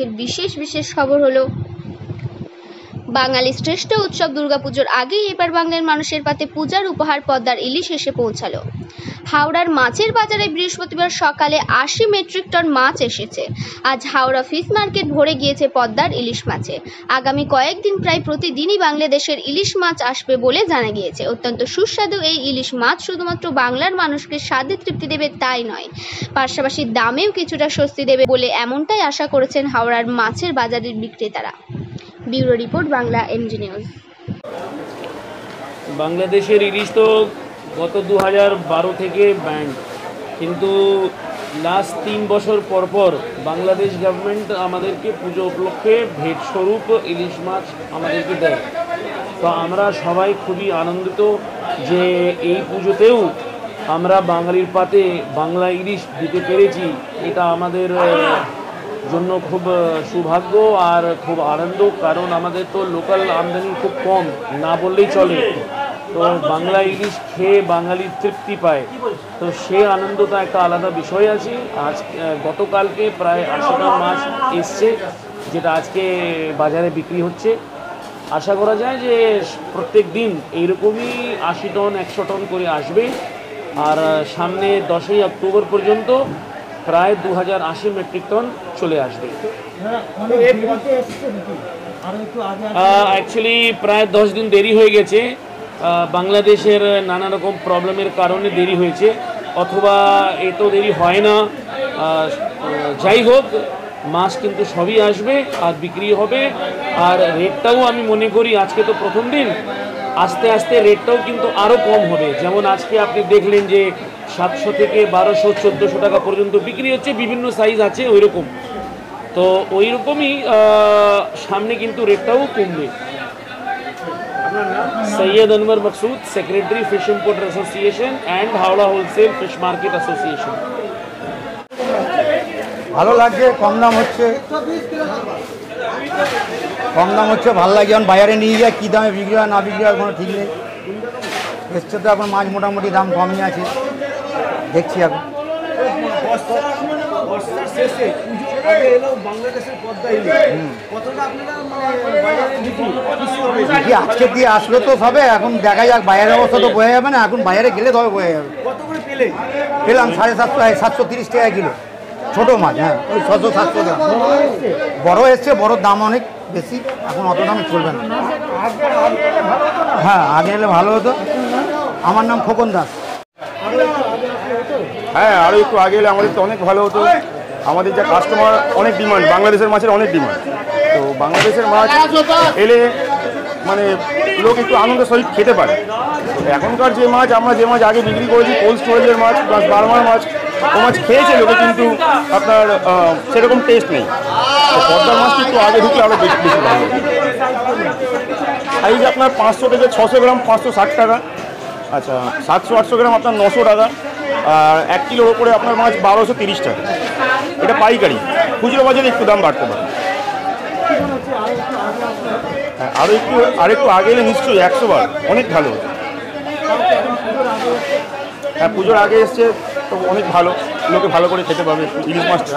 আজকের বিশেষ বিশেষ খবর হলো বাঙালির শ্রেষ্ঠ উৎসব দুর্গাপুজোর আগেই এবার বাংলার মানুষের পাতে পূজার উপহার, পদ্মার ইলিশ এসে পৌঁছালো। হাওড়ার মাছের বাজারে বৃহস্পতিবার সকালে আশি মেট্রিক টন মাছ এসেছে। আজ হাওড়া ফিশ মার্কেট ভরে গিয়েছে পদ্মার ইলিশ মাছে। আগামী কয়েকদিন প্রায় প্রতিদিনই বাংলাদেশের ইলিশ মাছ আসবে বলে জানা গিয়েছে। অত্যন্ত সুস্বাদু এই ইলিশ মাছ শুধুমাত্র বাংলার মানুষকে স্বাদে তৃপ্তি দেবে তাই নয়, পাশাপাশি দামেও কিছুটা স্বস্তি দেবে বলে এমনটাই আশা করেছেন হাওড়ার মাছের বাজারের বিক্রেতারা। Bureau report, Bangla MG news. বাংলাদেশের ইলিশ তো গত দু হাজার বারো থেকে ব্যান্ড কিন্তু লাস্ট তিন বছর পর পর বাংলাদেশ গভর্নমেন্ট আমাদেরকে পুজো উপলক্ষে ভেট স্বরূপ ইলিশ মাছ আমাদেরকে দেয়। তো আমরা সবাই খুবই আনন্দিত যে এই পুজোতেও আমরা বাঙালির পাতে বাংলা ইলিশ দিতে পেরেছি। এটা আমাদের জন্য খুব সৌভাগ্য আর খুব আনন্দ, কারণ আমাদের তো লোকাল আমদানি খুব কম, না বললেই চলে। তো বাংলা ইলিশ খেয়ে বাঙালি তৃপ্তি পায়। তো সে আনন্দটা একটা আলাদা বিষয় আছে। আজ গতকালকে প্রায় আশিটা মাছ এসছে, যেটা আজকে বাজারে বিক্রি হচ্ছে। আশা করা যায় যে প্রত্যেক দিন এইরকমই আশি টন, একশো টন করে আসবে। আর সামনে দশই অক্টোবর পর্যন্ত প্রায় দু হাজার আশি মেট্রিক টন চলে আসবে। অ্যাকচুয়ালি প্রায় দশ দিন দেরি হয়ে গেছে। বাংলাদেশের নানা রকম প্রবলেমের কারণে দেরি হয়েছে। অথবা এত দেরি হয় না। যাই হোক, মাছ কিন্তু সবই আসবে, আর বিক্রি হবে। আর রেটটাও আমি মনে করি আজকে তো প্রথম দিন। আস্তে আস্তে রেটটাও কিন্তু আরও কম হবে। যেমন আজকে আপনি দেখলেন যে সাতশো থেকে বারোশো চোদ্দোশো টাকা পর্যন্ত বিক্রি হচ্ছে বিভিন্ন সাইজ আছে ওই রকম তো ওই রকমই সামনে কিন্তু রেটটাও কমবে। Syed Anwar Maqsood secretary fish importer association and Howrah wholesale fish market association ভালো লাগছে কম দাম হচ্ছে। কম দাম হচ্ছে ভালো লাগে এখন বাজারে নিয়ে যায় কী দামে বিক্রি হয় না বিক্রি হয় কোনো ঠিক নেই। এসছে তো এখন মাছ মোটামুটি দাম কমই আছে। দেখছি এখন। আজকে দিয়ে আসলো তো সবে এখন দেখা যাক বাজারের অবস্থা তো বোঝা যাবে না এখন বাজারে গেলে তবে বোঝা যাবে। পেলাম সাড়ে সাতশো সাতশো তিরিশ টাকা কিলো। ছোটো মাছ হ্যাঁ ওই ছশো সাতশো দাম বড় এসছে বড় দাম অনেক বেশি এখন অত দামে চলবে না। হ্যাঁ আগে এলে ভালো হতো। আমার নাম খোকন দাস। হ্যাঁ আরও একটু আগে এলে আমাদের তো অনেক ভালো হতো। আমাদের যা কাস্টমার অনেক ডিমান্ড বাংলাদেশের মাছের অনেক ডিমান্ড তো বাংলাদেশের মাছ এলে মানে লোক একটু আনন্দের সহিত খেতে পারে। এখনকার যে মাছ, আমরা যে মাছ আগে বিক্রি করেছি কোল্ড স্টোরেজের মাছ প্লাস বার্মার মাছ, ও মাছ খেয়েছে লোকে, কিন্তু আপনার সেরকম টেস্ট নেই। পদ্মার মাছ একটু আগে ঢুকলে আরও বেশি বেশি ভালো সাইজ আপনার পাঁচশো থেকে ছশো গ্রাম, পাঁচশো ষাট টাকা। আচ্ছা সাতশো, আটশো গ্রাম আপনার নশো টাকা। এক কিলোর ওপরে আপনার মাছ বারোশো তিরিশ টাকা। এটা পাইকারি। খুচরো বাজারে একটু দাম বাড়তে পারে। হ্যাঁ আরও একটু, আরেকটু আগে এলে নিশ্চয়ই একশো বার। অনেক ভালো। হ্যাঁ পুজোর আগে এসছে, তো অনেক ভালো। লোকে ভালো করে খেতে পাবে। ইলিশ মাছটা।